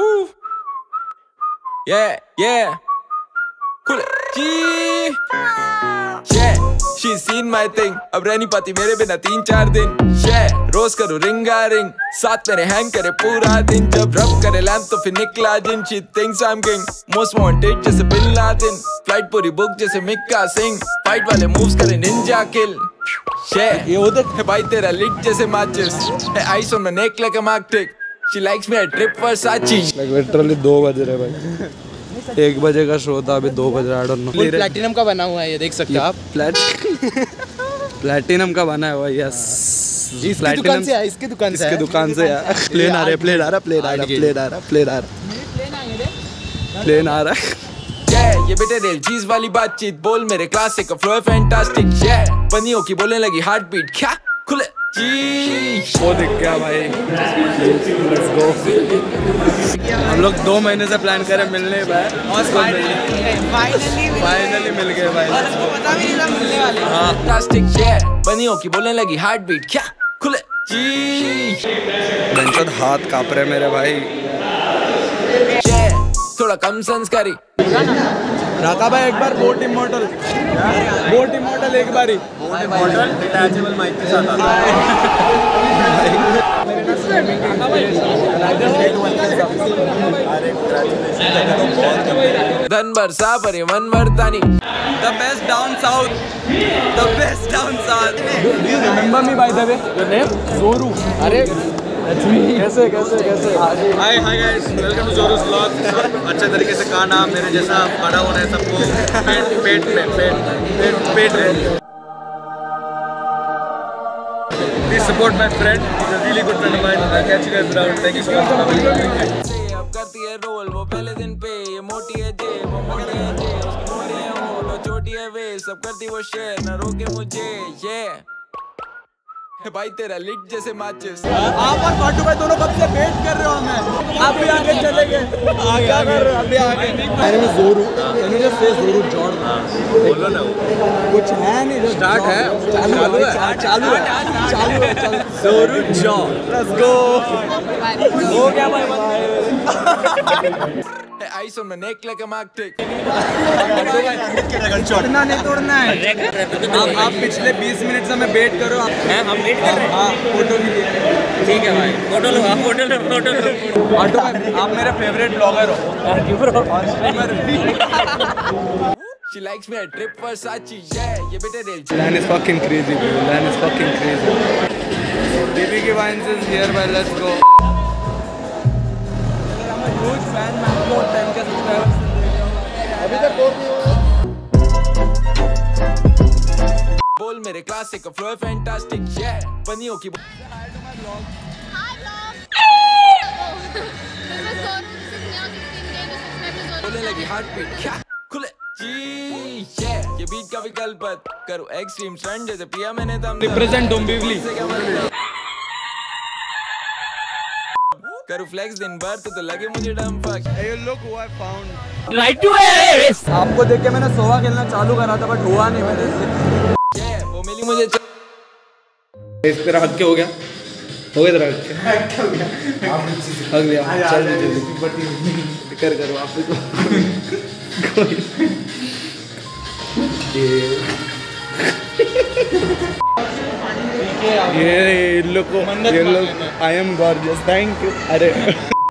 Woo. Yeah, yeah. Cool. Gee. Yeah. She's seen my thing. अब रह नहीं पाती मेरे बिना तीन चार दिन yeah. रोज करो रिंगा रिंग साथ मेरे हैंग करे पूरा दिन जब रब करे लैंप तो फिर निकला जिन she thinks I'm king most wanted जैसे बिन लादेन फ़्लाइट पूरी बुक जैसे मिक्का सिंह फाइट वाले मूव्स करे निंजा किल yeah. ये उधर है भाई तेरा लिट जैसे matches है on my neck like a mark tick she likes me I trip Versace literally दो बज रहे भाई। एक बजे का शो था अभी दो बज रहा I don't know full platinum का बना हुआ है ये देख सकते हो आप। प्लेट प्लेटिनम का बना हुआ यस इसकी दुकान से है इसकी दुकान से इसके दुकान से यार प्लेन आ रहा है प्लेन आ रहा है प्लेन आ रहा है प्लेन आ रहा है प्लेन आ रहा। प्लेन आ रहा। है Yeah, ये बेटे रेल चीज़ वाली बातचीत बोल मेरे क्लासिक फ्लो है फैंटास्टिक yeah पनियों की बोलने लगी हार्ट बीट क्या? खुले वो दिख गया भाई। लेट्स गो हम लोग दो महीने से प्लान कर रहे हैं मिलने भाई। और फाइनली मिल गए। भाई। फैंटास्टिक yeah पनियों की बोलने लगी हार्ट बीट क्या? खुले। जी। हाथ काँप रहे मेरे भाई। थोड़ा कम संस्कारी राका भाई एक बार बोट इमोटल बोट इमोटल एक बार। ही धन बरसा पर मन वर्तानी The best down south. The best down south. Do you remember me by the way? Your name? Zoru. अरे कैसे कैसे कैसे hi hi guys welcome to Zoro's vlog अच्छे तरीके से खाना मेरे जैसा बड़ा होना है सबको पेट पेट में पेट पेट पेट में friend is a really good friend of mine I catch you guys around thank you so much से अब करती है रोल वो पहले दिन पे। ये मोटी है जे वो मोटी है जे उसकी मोटी है वो छोटी है वे सब करती वो शेयर ना रोके मुझे ये है भाई तेरा लिट जैसे माचिस आप और पाटू भाई दोनों कब से वेट कर रहे हो हमें? आप भी आगे चले गए आगे। आगे अभी आगे। मैंने में हूँ। मैंने जो फेस जोरू जॉर्ड बोलो ना। कुछ है नहीं स्टार्ट है? चालू है चालू है। चालू है चालू जोरू ज़ोर लेट्स गो हो गया भाई है on my neck like a mark tick तोड़ना नहीं तोड़ना है आप आप पिछले 20 मिनट से मैं वेट करो आप हम वेट कर रहे हैं? हाँ फ़ोटो के लिए ठीक है भाई। फ़ोटो लो आप फ़ोटो लो फ़ोटो लो। ऑटो आप मेरे फेवरेट ब्लॉगर हो। क्यों ब्रो और streamer She likes me I trip Versace yeah ये बेटे रेल Lan is fucking crazy, bro. Lan is fucking crazy. BBK Vines is here, but let's go. A huge fan, man. More 10k subscribers. अभी तक और नहीं बोल मेरे classic का फ्लो है फैंटास्टिक yeah पनियों की 16 Game. This is my Soru. बोलने लगी हार्ट बीट क्या खुले जी yeah ये बीट का विकल्प करो एक्सट्रीम स्टंट जैसे पिया मैंने दम Represent Dombivli. करूँ फ्लेक्स दिन भर तो, तो लगे मुझे dumb fuck Hey, look who I found. Right to है आपको देख के मैंने सोवा खेलना चालू करा था बट हुआ नहीं मेरे से yeah वो मिली मुझे इस तेरा हक के हो गया? हो गया तेरा हक के हो गया? हक गया चल जल्दी कर करो आप ये इन लोग को ये लोग I am gorgeous thank you अरे।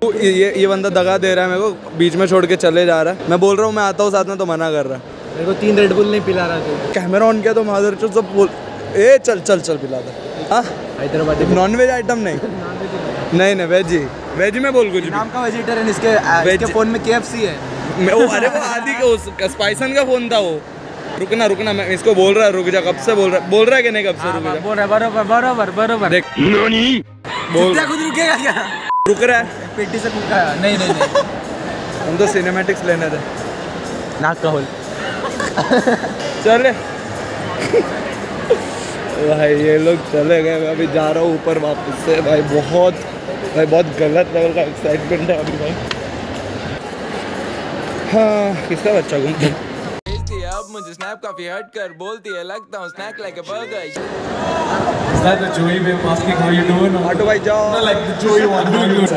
ये ये बंदा दगा दे रहा है मेरे को बीच में छोड़ के चले जा रहा है। मैं बोल रहा हूँ मैं आता हूँ साथ में तो मना कर रहा है। मेरे को तीन रेड बुल नहीं पिला रहा तू। कैमरा ऑन किया तो माधर चो सब बोल ए चल चल चल पिला दे। हाँ? हैदराबादी नॉन वेज आइटम नहीं? नहीं। नहीं वेज ही। वेज में बोल कुछ नाम का वेजिटेरियन इसके इसके फ़ोन में केएफसी है। मैं वो अरे वो आदि का स्पाइसन का फ़ोन था वो। रुकना रुकना मैं इसको बोल रहा है रुक जा कब से बोल रहा है बोल रहा है कि नहीं कब से रुक जा? बोल रहा है बरोबर बरोबर बरोबर। देख। बोल। क्या खुद रुकेगा क्या? रुक रहा है। पेटी से पूछा नहीं नहीं नहीं। हम तो सिनेमेटिक्स लेने थे। नाक का होल। चले। भाई ये लोग चले गए। मैं अभी जा रहा हूँ ऊपर वापस से। भाई बहुत भाई बहुत गलत लेवल का एक्साइटमेंट है अभी भाई। हाँ किसका बच्चा घूम है? अब मुझे स्नैप काफ़ी हट कर बोलती है लगता हूँ snack like a burger Is that the Joey of asking how you doing? Auto भाई जाओ Like the Joey one. How you doing?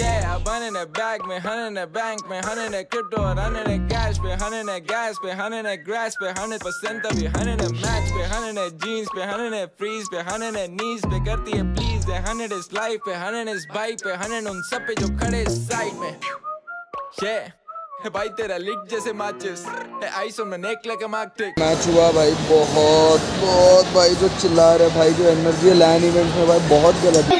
Yeah, a bun in a bag में hundred in a bank में hundred in a crypto in a cash पे hundred in a gas पे hundred in a grass पे hundred percent अभी hundred in a match पे hundred in a jeans पे hundred in a freeze पे hundred in a knees पे करती है please पे hundred is life पे hundred is bike पे hundred उन सब पे जो खड़े साइड में Yeah है भाई तेरा लिट जैसे माचिस I ice on my neck like a mark tick match हुआ भाई बहुत बहुत भाई जो चिल्ला रहे भाई जो एनर्जी है लैंड इवेंट में भाई बहुत गलत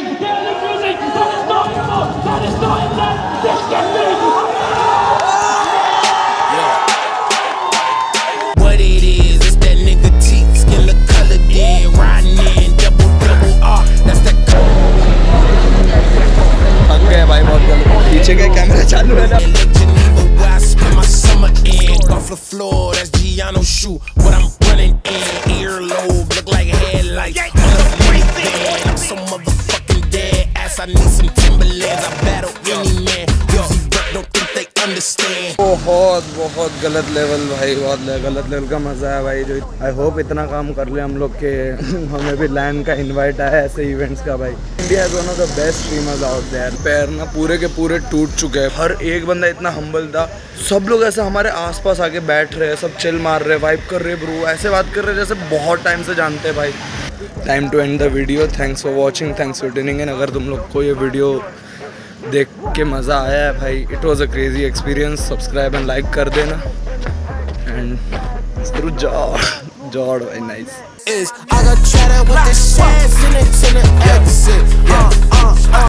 बहुत बहुत गलत लेवल भाई, बहुत ले- गलत लेवल का मज़ा है भाई जो आई होप इतना काम कर ले हम लोग के। हमें भी लैंड का इनवाइट आया ऐसे इवेंट्स का भाई। India is one of the best streamers out there पैर ना पूरे के पूरे टूट चुके हैं। हर एक बंदा इतना हम्बल था। सब लोग ऐसे हमारे आसपास आके बैठ रहे हैं, सब चिल मार रहे वाइब कर रहे ब्रो ऐसे बात कर रहे जैसे बहुत टाइम से जानते हैं भाई। Time to end the video thanks for watching thanks for tuning and अगर तुम लोग को ये वीडियो देख के मज़ा आया है भाई it was a crazy experience subscribe and like कर देना and nice Is I got with shit, in it in exit. Uh, uh, uh.